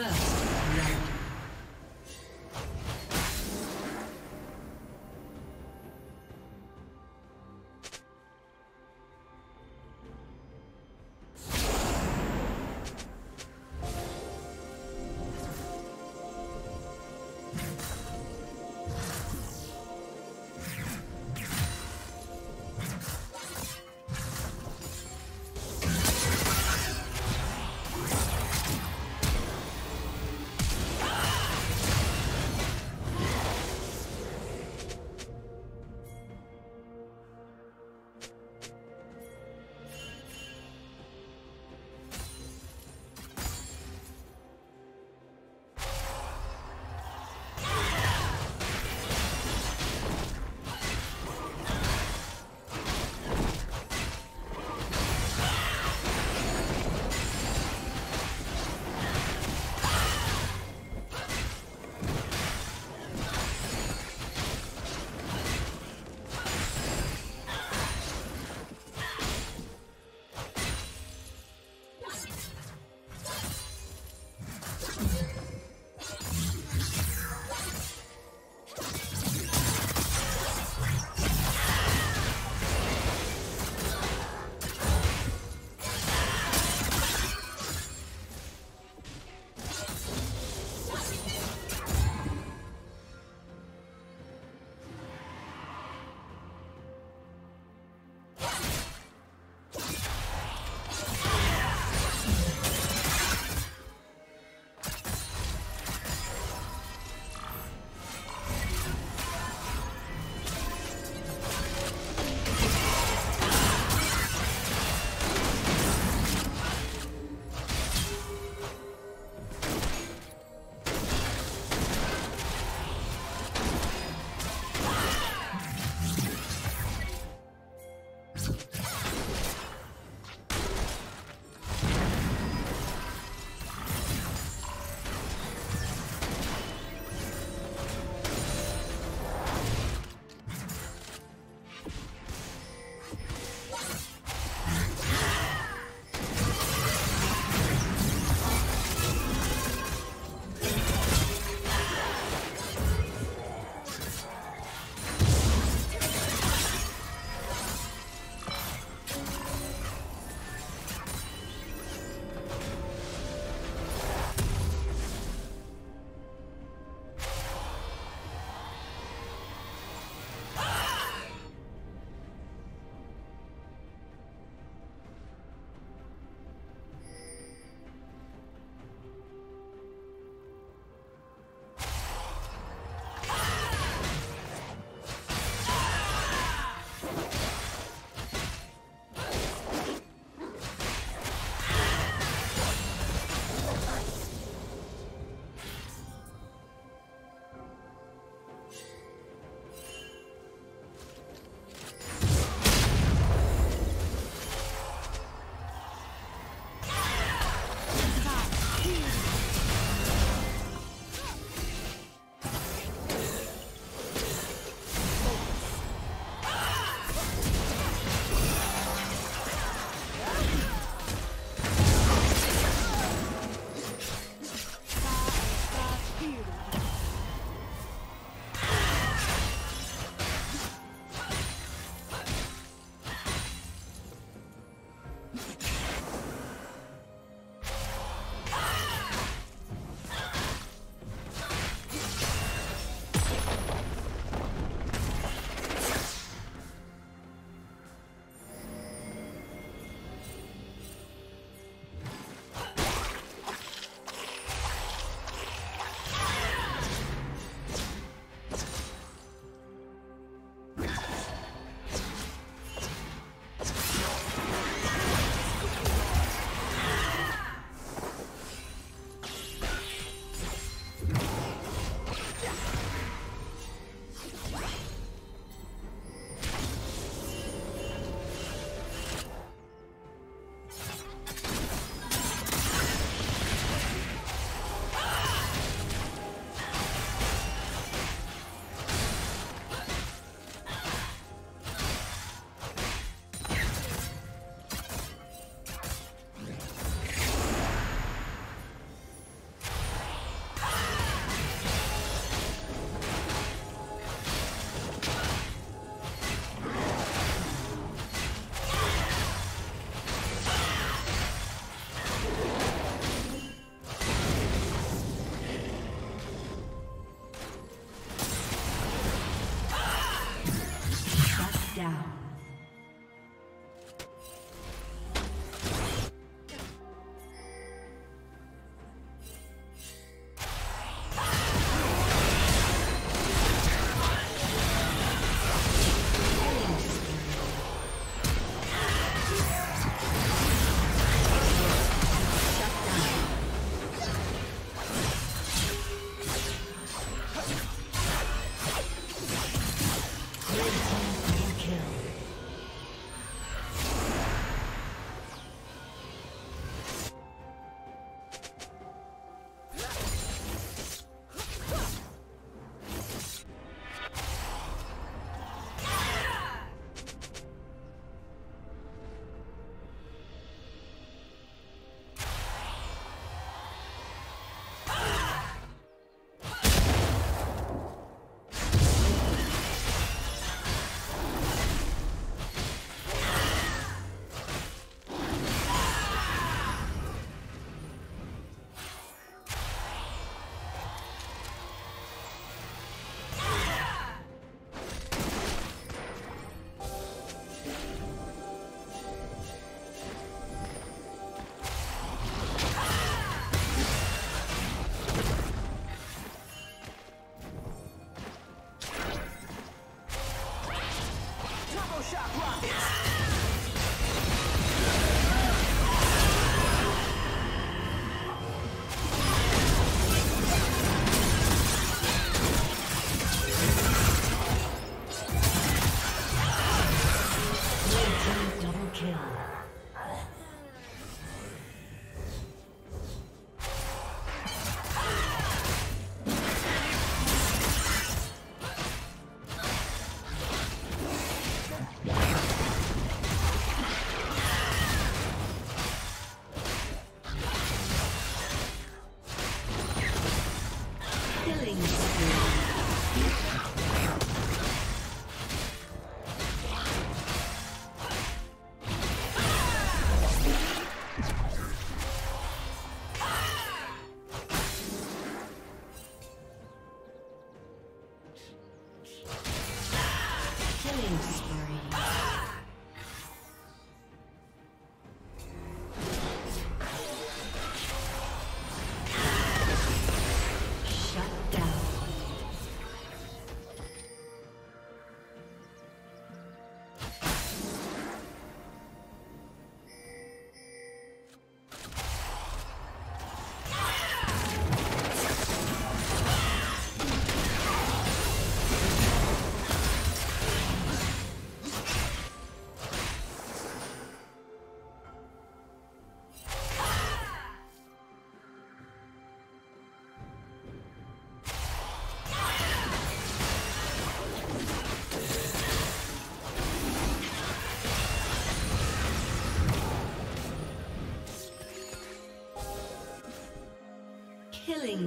First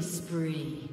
Spree.